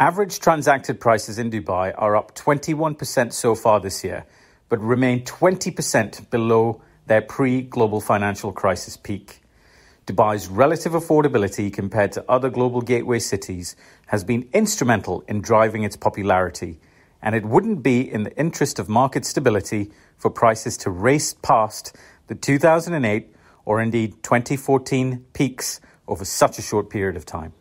Average transacted prices in Dubai are up 21% so far this year, but remain 20% below their pre global financial crisis peak. Dubai's relative affordability compared to other global gateway cities has been instrumental in driving its popularity, and it wouldn't be in the interest of market stability for prices to race past the 2008 or indeed 2014 peaks over such a short period of time.